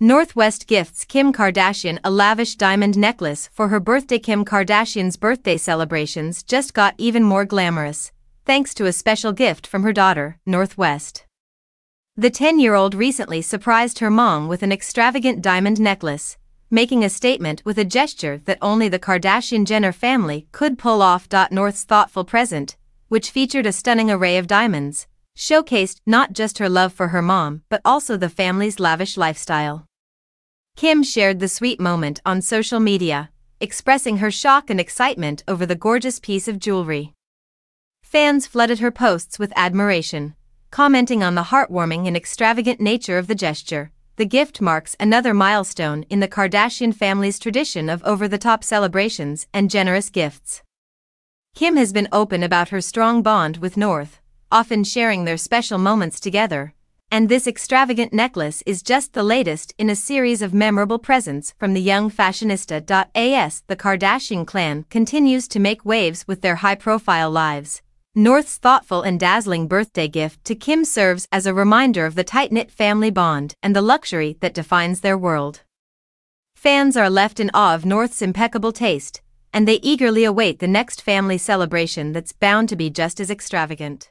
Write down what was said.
North West gifts Kim Kardashian a lavish diamond necklace for her birthday. Kim Kardashian's birthday celebrations just got even more glamorous, thanks to a special gift from her daughter, North West. The 10 year old recently surprised her mom with an extravagant diamond necklace, making a statement with a gesture that only the Kardashian Jenner family could pull off. North's thoughtful present, which featured a stunning array of diamonds, showcased not just her love for her mom but also the family's lavish lifestyle. Kim shared the sweet moment on social media, expressing her shock and excitement over the gorgeous piece of jewelry. Fans flooded her posts with admiration, commenting on the heartwarming and extravagant nature of the gesture. The gift marks another milestone in the Kardashian family's tradition of over the top celebrations and generous gifts. Kim has been open about her strong bond with North, often sharing their special moments together, and this extravagant necklace is just the latest in a series of memorable presents from the young fashionista. As the Kardashian clan continues to make waves with their high profile lives, North's thoughtful and dazzling birthday gift to Kim serves as a reminder of the tight knit family bond and the luxury that defines their world. Fans are left in awe of North's impeccable taste, and they eagerly await the next family celebration that's bound to be just as extravagant.